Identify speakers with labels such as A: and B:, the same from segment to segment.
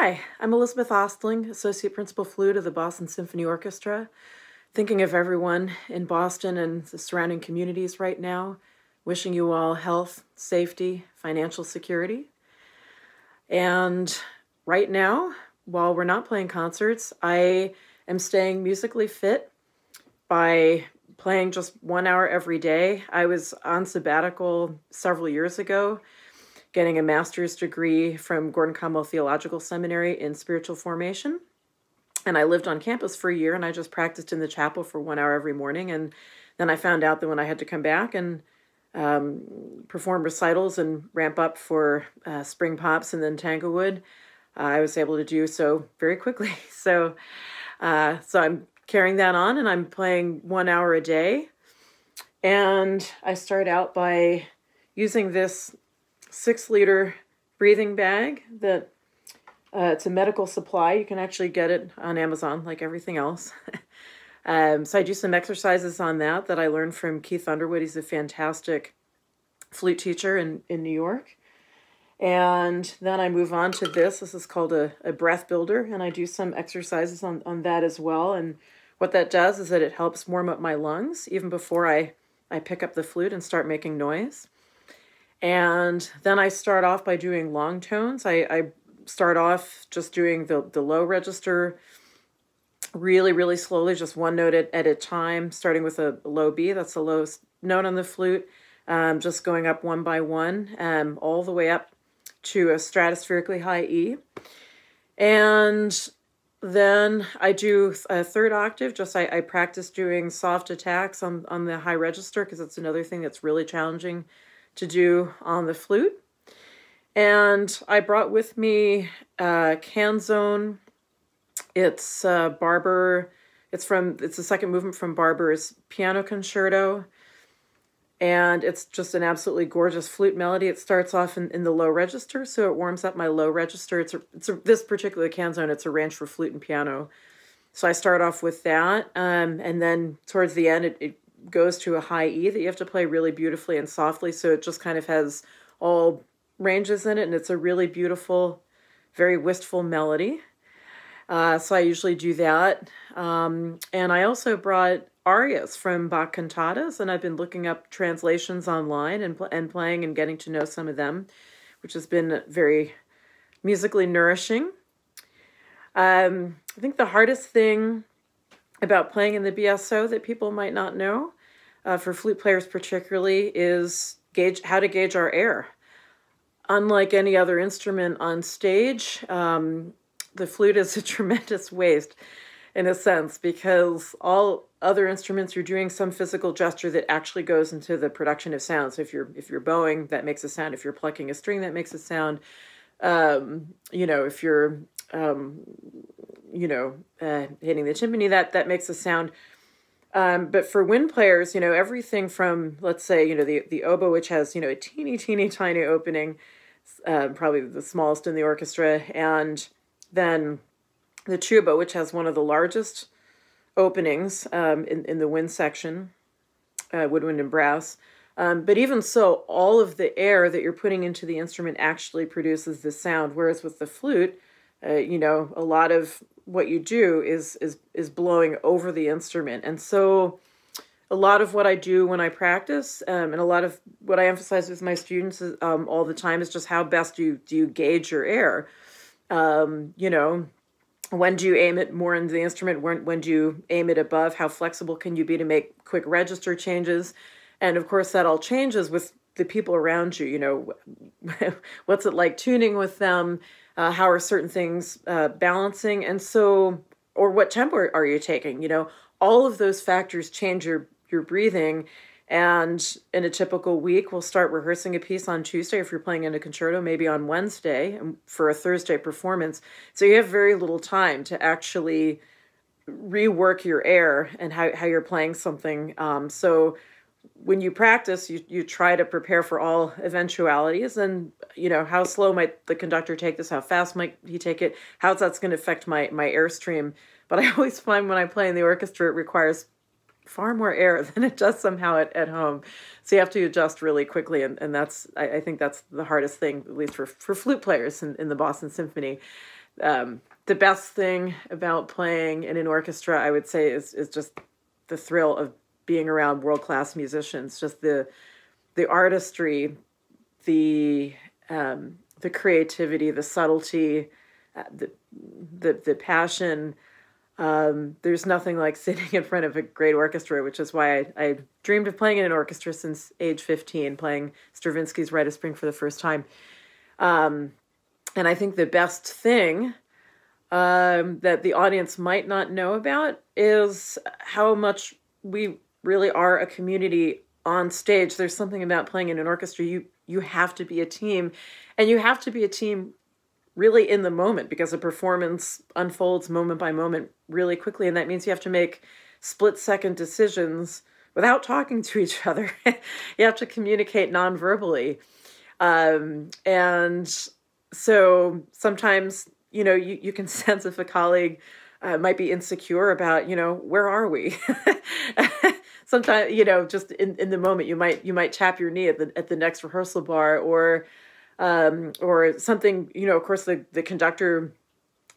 A: Hi, I'm Elizabeth Ostling, Associate Principal Flute of the Boston Symphony Orchestra. Thinking of everyone in Boston and the surrounding communities right now, wishing you all health, safety, financial security. And right now, while we're not playing concerts, I am staying musically fit by playing just one hour every day. I was on sabbatical several years ago getting a master's degree from Gordon Conwell Theological Seminary in spiritual formation. And I lived on campus for a year and I just practiced in the chapel for one hour every morning. And then I found out that when I had to come back and um, perform recitals and ramp up for uh, Spring Pops and then Tanglewood, uh, I was able to do so very quickly. So, uh, so I'm carrying that on and I'm playing one hour a day. And I start out by using this six liter breathing bag that uh, it's a medical supply. You can actually get it on Amazon like everything else. um, so I do some exercises on that that I learned from Keith Underwood. He's a fantastic flute teacher in, in New York. And then I move on to this. This is called a, a breath builder, and I do some exercises on, on that as well. And what that does is that it helps warm up my lungs even before I, I pick up the flute and start making noise. And then I start off by doing long tones. I, I start off just doing the, the low register really, really slowly, just one note at, at a time, starting with a low B. That's the lowest note on the flute. Um, just going up one by one, um, all the way up to a stratospherically high E. And then I do a third octave, just I, I practice doing soft attacks on, on the high register because it's another thing that's really challenging to do on the flute. And I brought with me uh, Canzone. It's uh, Barber. It's from. It's the second movement from Barber's Piano Concerto, and it's just an absolutely gorgeous flute melody. It starts off in, in the low register, so it warms up my low register. It's a, it's a, this particular Canzone. It's arranged for flute and piano, so I start off with that, um, and then towards the end, it, it goes to a high E that you have to play really beautifully and softly. So it just kind of has all ranges in it, and it's a really beautiful, very wistful melody. Uh, so I usually do that. Um, and I also brought arias from Bach cantatas, and I've been looking up translations online and, and playing and getting to know some of them, which has been very musically nourishing. Um, I think the hardest thing about playing in the BSO that people might not know, uh, for flute players particularly, is gauge how to gauge our air. Unlike any other instrument on stage, um, the flute is a tremendous waste in a sense because all other instruments you're doing some physical gesture that actually goes into the production of sound. So if you're if you're bowing, that makes a sound. If you're plucking a string, that makes a sound. Um, you know, if you're um, you know, uh, hitting the chimney, that that makes a sound. Um, but for wind players, you know, everything from let's say, you know, the the oboe, which has you know a teeny teeny tiny opening, uh, probably the smallest in the orchestra, and then the tuba, which has one of the largest openings um, in in the wind section, uh, woodwind and brass. Um, but even so, all of the air that you're putting into the instrument actually produces the sound. Whereas with the flute, uh, you know, a lot of what you do is is is blowing over the instrument, and so a lot of what I do when I practice, um, and a lot of what I emphasize with my students is, um, all the time is just how best do you do you gauge your air. Um, you know, when do you aim it more into the instrument? When when do you aim it above? How flexible can you be to make quick register changes? And of course, that all changes with the people around you. You know, what's it like tuning with them? Uh, how are certain things uh, balancing? And so or what tempo are you taking? You know all of those factors change your your breathing. And in a typical week we'll start rehearsing a piece on tuesday if you're playing in a concerto maybe on wednesday for a thursday performance. So you have very little time to actually rework your air and how, how you're playing something. Um, so when you practice you, you try to prepare for all eventualities and you know how slow might the conductor take this? How fast might he take it? How's that's going to affect my my airstream? But i always find when i play in the orchestra it requires far more air than it does somehow at, at home. So you have to adjust really quickly and, and that's I, I think that's the hardest thing at least for, for flute players in, in the boston symphony. Um, the best thing about playing in an orchestra, I would say, is is just the thrill of being around world class musicians. Just the the artistry, the um, the creativity, the subtlety, uh, the the the passion. Um, there's nothing like sitting in front of a great orchestra, which is why I, I dreamed of playing in an orchestra since age 15, playing Stravinsky's Rite of Spring for the first time. Um, and I think the best thing um, that the audience might not know about is how much we really are a community on stage. There's something about playing in an orchestra. You you have to be a team, and you have to be a team really in the moment because a performance unfolds moment by moment really quickly, and that means you have to make split second decisions without talking to each other. you have to communicate non-verbally, um, and so sometimes you know you, you can sense if a colleague uh, might be insecure about you know where are we? Sometimes you know just in, in the moment you might you might tap your knee at the at the next rehearsal bar or um, or something you know of course the the conductor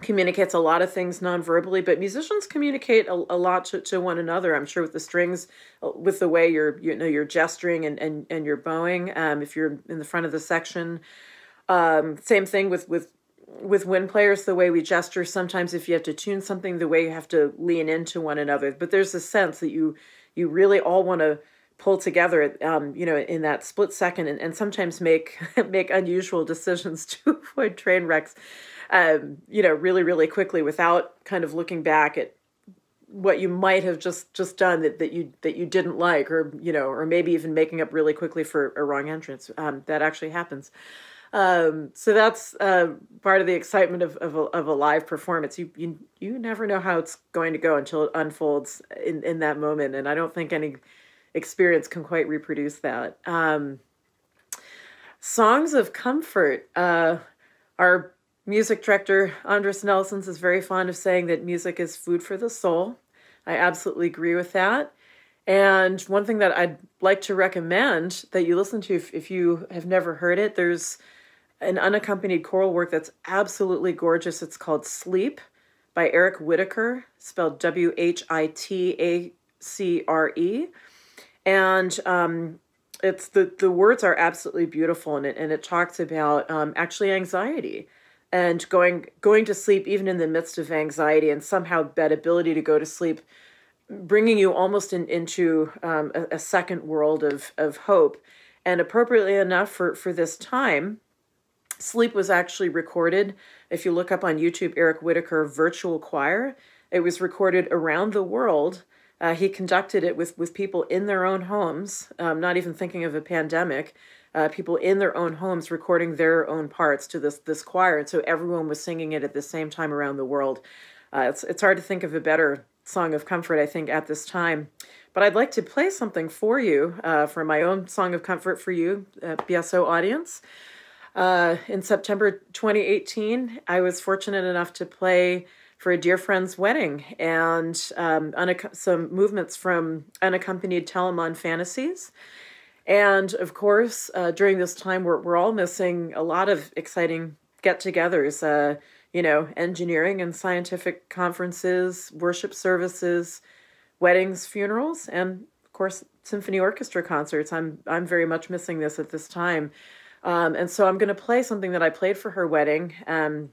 A: communicates a lot of things non-verbally but musicians communicate a, a lot to, to one another i'm sure with the strings uh, with the way you're you know you're gesturing and and, and you're bowing um, if you're in the front of the section. Um, same thing with with with wind players the way we gesture sometimes if you have to tune something the way you have to lean into one another. But there's a sense that you you really all want to pull together um, you know in that split second and, and sometimes make make unusual decisions to avoid train wrecks um, you know really really quickly without kind of looking back at what you might have just just done that, that you that you didn't like or you know or maybe even making up really quickly for a wrong entrance um, that actually happens um, so that's uh, part of the excitement of, of a, of, a, live performance. You, you you never know how it's going to go until it unfolds in, in that moment, and I don't think any experience can quite reproduce that. Um, songs of comfort. Uh, our music director Andris Nelsons is very fond of saying that music is food for the soul. I absolutely agree with that. And one thing that I'd like to recommend that you listen to if, if you have never heard it, there's an unaccompanied choral work that's absolutely gorgeous. It's called Sleep by Eric Whitacre, spelled W H I T A C R E. And um, it's the, the words are absolutely beautiful and it, and it talks about um, actually anxiety and going going to sleep even in the midst of anxiety and somehow that ability to go to sleep bringing you almost in, into um, a, a, second world of, of hope and appropriately enough for, for this time Sleep was actually recorded. If you look up on YouTube, Eric Whitacre Virtual Choir, it was recorded around the world. Uh, he conducted it with, with people in their own homes, um, not even thinking of a pandemic, uh, people in their own homes recording their own parts to this, this choir. And so everyone was singing it at the same time around the world. Uh, it's, it's hard to think of a better song of comfort, I think, at this time. But I'd like to play something for you, uh, for my own song of comfort for you, uh, BSO audience. Uh, in September 2018, I was fortunate enough to play for a dear friend's wedding and um, some movements from Unaccompanied Telemann Fantasies. And of course, uh, during this time, we're, we're all missing a lot of exciting get togethers, uh, you know, engineering and scientific conferences, worship services, weddings, funerals, and of course, symphony orchestra concerts. I'm, I'm very much missing this at this time. Um, and so I'm going to play something that I played for her wedding. Um,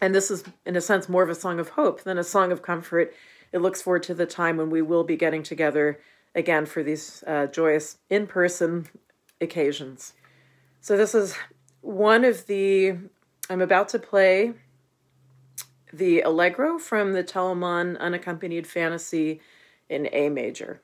A: and this is, in a sense, more of a song of hope than a song of comfort. It looks forward to the time when we will be getting together again for these uh, joyous in person occasions. So, this is one of the, I'm about to play the Allegro from the Telemann Unaccompanied Fantasy in A major.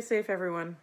A: Stay safe, everyone.